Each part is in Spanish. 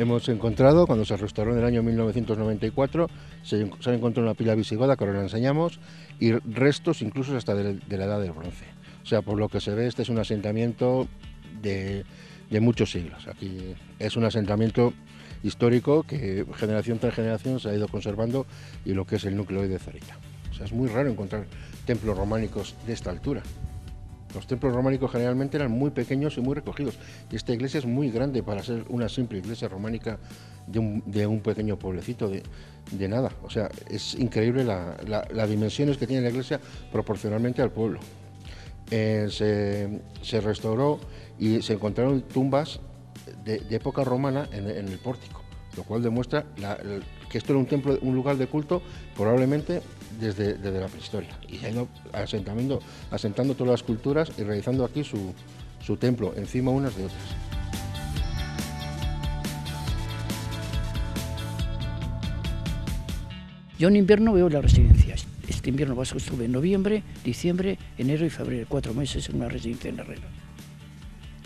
Hemos encontrado, cuando se restauró en el año 1994, se, ha encontrado una pila visigoda, que ahora la enseñamos, y restos incluso hasta de, la edad del bronce. O sea, por lo que se ve, este es un asentamiento de, de muchos siglos. Aquí es un asentamiento histórico que generación tras generación se ha ido conservando y lo que es el núcleo de Zorita. O sea, es muy raro encontrar templos románicos de esta altura. Los templos románicos generalmente eran muy pequeños y muy recogidos. Y esta iglesia es muy grande para ser una simple iglesia románica de un, pequeño pueblecito de, nada. O sea, es increíble las dimensiones que tiene la iglesia proporcionalmente al pueblo. Eh, se, restauró y se encontraron tumbas de, época romana en, el pórtico, lo cual demuestra que esto era un templo, un lugar de culto probablemente desde, la prehistoria y se ha ido asentando, todas las culturas y realizando aquí su, su templo, encima unas de otras. Yo en invierno veo las residencias. Este invierno vasco estuve en noviembre, diciembre, enero y febrero, cuatro meses en una residencia en Herrera.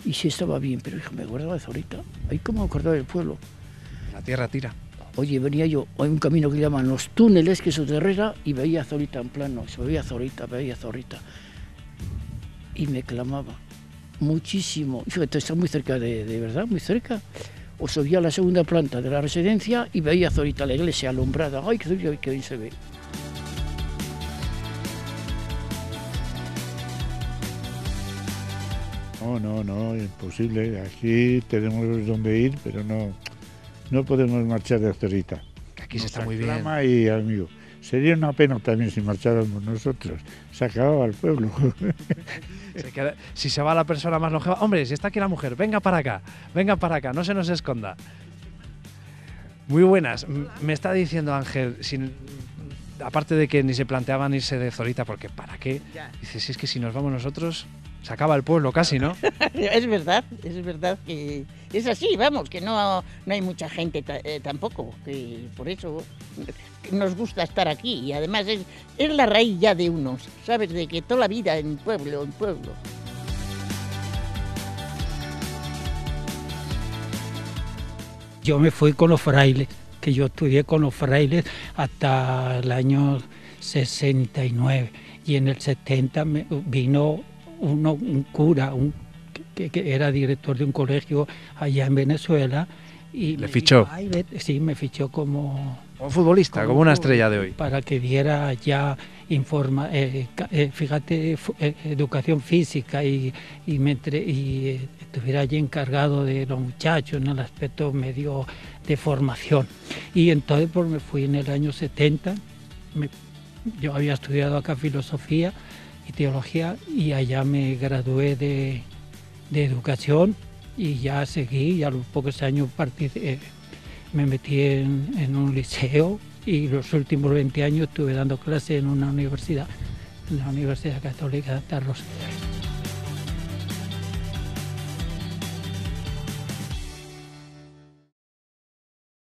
Y sí estaba bien, pero hijo, me acordaba de Zorita. Ahí como acordaba del pueblo. La tierra tira. Oye, venía yo, hay un camino que llaman los túneles, que es de Herrera, y veía Zorita en plano, se veía Zorita, veía Zorita. Y me clamaba muchísimo. Fíjate, está muy cerca de, de verdad, muy cerca. O subía a la segunda planta de la residencia y veía Zorita, la iglesia alumbrada. ¡Ay, qué, qué bien se ve! No, no, no, imposible. Aquí tenemos donde ir, pero no, no podemos marchar de Zorita. Aquí se está muy bien. y amigo. Sería una pena también si marcháramos nosotros. Se acababa el pueblo. si se va la persona más longeva, hombre, si está aquí la mujer, venga para acá, venga para acá, no se nos esconda. Muy buenas. Me está diciendo Ángel, sin, aparte de que ni se planteaban irse de Zorita, porque ¿para qué? Dice, si es que si nos vamos nosotros, se acaba el pueblo casi, ¿no? es verdad, es verdad que es así, vamos, que no, no hay mucha gente eh, tampoco, que por eso nos gusta estar aquí y además es, es la raíz ya de unos, ¿sabes? De que toda la vida en pueblo, en pueblo. Yo me fui con los frailes, que yo estudié con los frailes hasta el año 69 y en el 70 vino uno, un cura, un, que, era director de un colegio allá en Venezuela. Y ¿Le fichó? sí, me fichó como... Un futbolista, como, una estrella de hoy. Para que diera ya, informa, eh, eh, fíjate, eh, educación física y, y, me y estuviera allí encargado de los muchachos en el aspecto medio de formación. Y entonces pues me fui en el año 70, yo había estudiado acá filosofía, y teología y allá me gradué de, educación y ya seguí y a los pocos años eh, me metí en, un liceo y los últimos 20 años estuve dando clases en una universidad, en la Universidad Católica de Rosa.